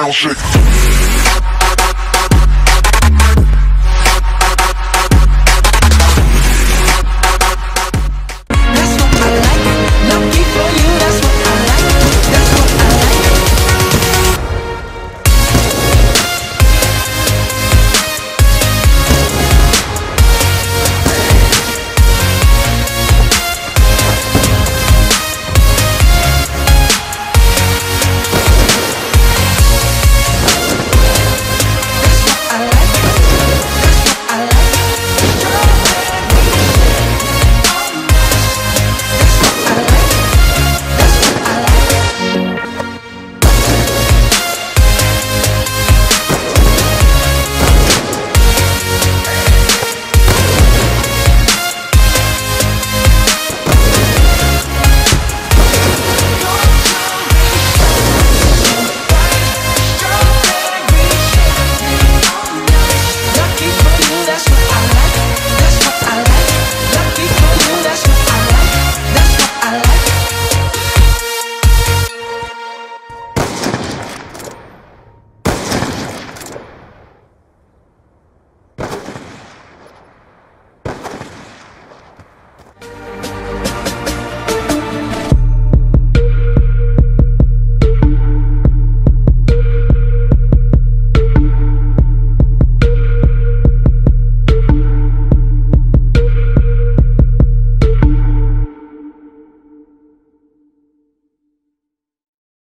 ground shake.